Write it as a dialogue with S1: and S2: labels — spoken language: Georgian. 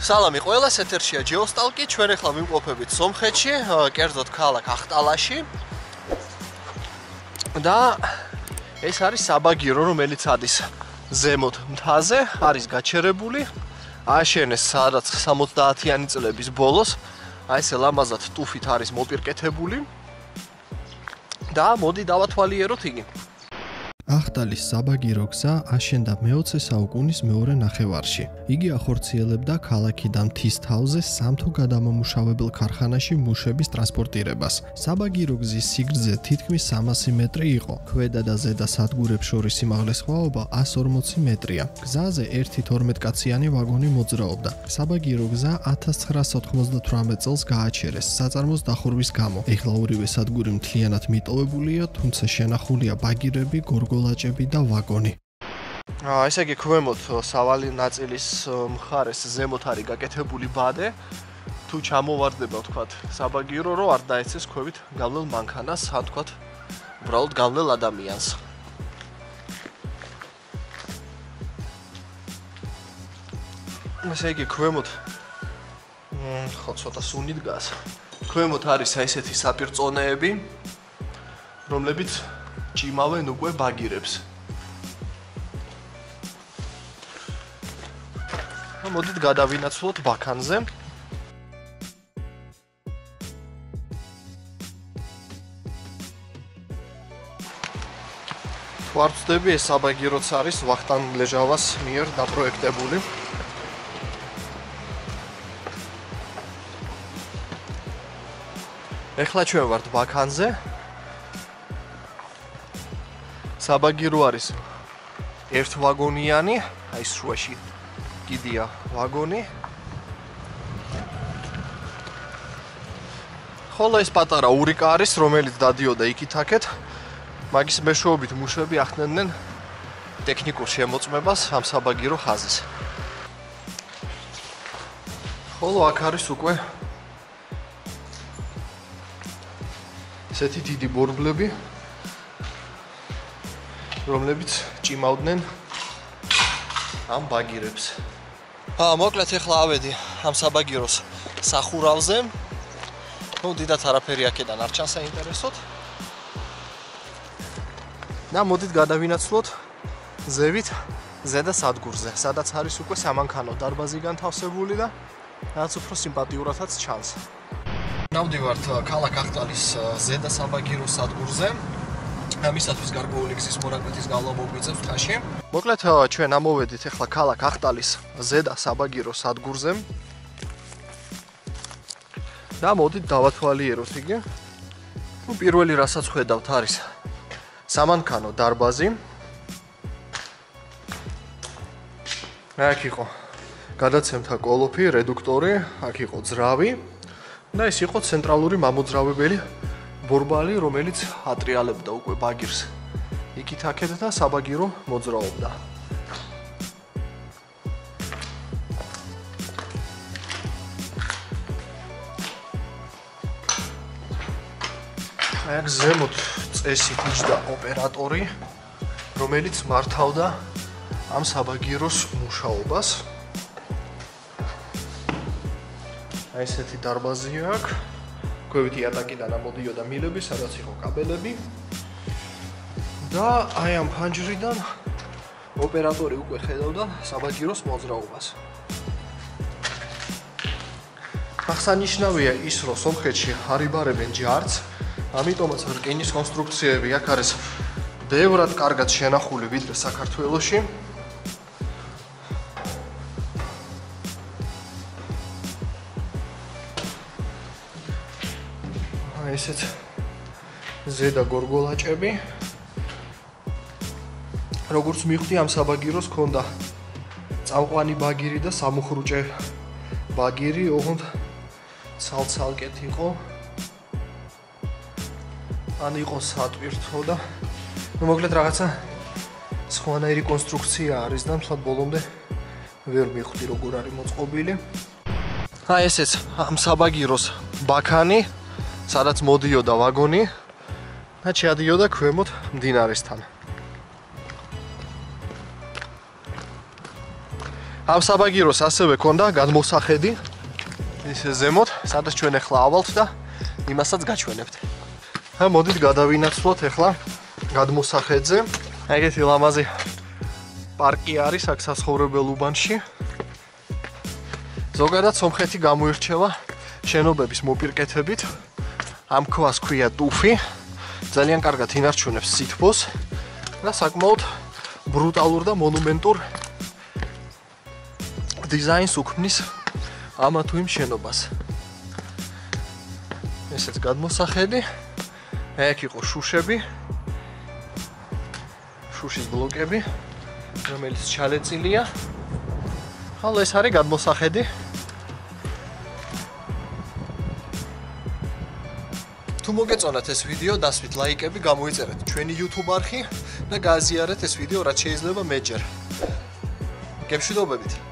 S1: სალამი ყველას ეთერშია ჯეოსტალკი ჩვენ ახლა ვიმყოფებით სომხეთში კერძოდ ქალაქ ახტალაში. და ეს არის საბაგირო რომელიც ადის ზემოთ მთაზე არის გაჩერებული. აშენეს სადაც 70-იანი წლების ბოლოს. აი ესე ლამაზად ტუფით არის მოპირკეთებული. და მოდი დავათვალიეროთ იგი
S2: ახტალის საბაგირო გზა აშენდა მე-20 საუკუნის მეორე ნახევარში. იგი ახორციელებდა ქალაქიდან თისთავზე სამთო გადამამუშავებელ ქარხანაში მუშების ტრანსპორტირებას. საბაგირო გზის სიგრძე თითქმის 300 მეტრი იყო. ქვედა და ზედა სადგურებს შორის სიმაღლის ხვაობა 140 მეტრია. გზაზე 1-12 კაციანი ვაგონი მოძრაობდა. საბაგირო გზა 1998 წელს გააჩერეს საწარმოს დახურვის გამო. ეხლა ორივე სადგური მთლიანად მიტოვებულია, თუმცა შენახულია ბაგირები, გორგო როლაჭები და ვაგონი.
S1: აა ესე იგი ქვემოთ სავალი ნაწილის მხარეს ზემოთ არის გაკეთებული ბადე. თუ ჩამოვარდება ვთქვათ საბაგირო რო არ დაეცეს ქვევით გავლელ მანქანას, ა ვთქვათ უბრალოდ გავლელ ადამიანს. ესე იგი ქვემოთ ხო ცოტა სუნი დგას. ქვემოთ არის აი ესეთი საპირწონეები რომლებიც ჭიმავენ უკვე ბაგირებს. მოდით გადავინაცვლოთ ბაქანზე. ვარწდები ეს საბაგიროც არის ვახტანგ ლეჟავას მიერ დაპროექტებული. ეხლა ჩვენ ვართ ბაქანზე. საბაგირო არის ერთ ვაგონიანი, აი შუაში კიდია ვაგონი. ხოლო ეს პატარა ურიკა არის, რომელიც დადიოდა იქით-აქეთ. მაგის მეშვეობით მუშები ახდენდნენ ტექნიკურ შემოწმებას ამ საბაგირო ხაზის. ხოლო აქ არის უკვე ესეთი დიდი ბორბლები, რომლებიც ჭიმავდნენ ამ ბაგირებს. აა მოკლედ ახლა ავედი ამ საბაგიროს სახურავზე. ნუ დიდათ არაფერი აქედან არ ჩანს საინტერესოდ. და მოდით გადავინაცვლოთ ზევით ზედა სადგურზე, სადაც არის უკვე სამანქანო დარბაზი განთავსებული და რაც უფრო სიმპათიურადაც ჩანს. ნავდივართ ქალაქ ახტალის ზედა საბაგირო სადგურზე. ამისათვის გარკვეული გზის მორაგბეთის გავლა მოგვიწევს ხაში. მოკლედ ჩვენ ამოვედით ახლა ქალაქ ახტალის ზედა საბაგირო სადგურზე. და მოდით დავათვალიეროთ იგი. ნუ პირველი რასაც ხედავთ არის სამანქანო დარბაზი. აქ იყო გადაცემთა კოლოფი, რედუქტორი, აქ იყო ძრავი და ეს იყო ცენტრალური მამოძრავებელი ბორბალი, რომელიც ატრიალებდა უკვე ბაგირს. იქით აქეთ და საბაგირო მოძრაობდა. აი ზემოთ წესი იჯდა ოპერატორი, რომელიც მართავდა ამ საბაგიროს მუშაობას. აი ესეთი დარბაზია აქვს. კვევითი ატაკიდან ამოდიოდა მილები, სადაც იყო კაბელები. და აი ამ ფანჯრიდან ოპერატორი უკვე ხედავდა საბაგიროს მოძრაობას. ახსანიშნავია ის, რომ სომხეთში არიბარებენ ჯარც, ამიტომაც რკინის კონსტრუქციები აქ არის ბევრად კარგად შენახული ვიდრე საქართველოში. ესეც ზედა გორგოლაჭები. როგორც მიხვდი ამ საბაგიროს ქონდა წამყვანი ბაგირი და სამუხრუჭე ბაგირი, ოღონდ ცალცალკეთ იყო. ან იყო სატვირთო და ну მოკლედ რაღაცა სხვანაირი კონსტრუქცია არის და მსად ბოლომდე ვერ მიხვდი როგორ არის მოწყობილი. აი ესეც ამ საბაგიროს ბაქანი სადაც მოდიოდა ვაგონი და შეადიოდა ქვემოთ მდინარესთან. ამ საბაგიროს ასევე ქონდა გადმოსახედი ის ზემოთ, სადაც ჩვენ ახლა ავალთ და იმასაც გაჩვენებთ. ა მოდით გადავინაცვლოთ ახლა გადმოსახედზე. ეგეთი ლამაზი პარკი არის აქ საცხოვრებელ უბანში. ზოგადად სომხეთი გამოირჩევა შენობების მოპირკეთებით. ამ ქვას ქვია ტუფი. ძალიან კარგად ინარჩუნებს სითბოს და საკმაოდ ბრუტალურ და მონუმენტურ დიზაინს უქმნის ამა თუ იმ შენობას. ესეც გადმოსახედი. ეგ იყო შუშები. შუშის ბლოკები, რომელიც ჩალეწილია. ხალ ეს არის გადმოსახედი. თუ მოგეწონათ ეს ვიდეო, დასვით ლაიკები, გამოიწერეთ ჩვენი YouTube არხი და გააზიარეთ ეს ვიდეო, რაც შეიძლება მეჯერ. გემშვიდობებით.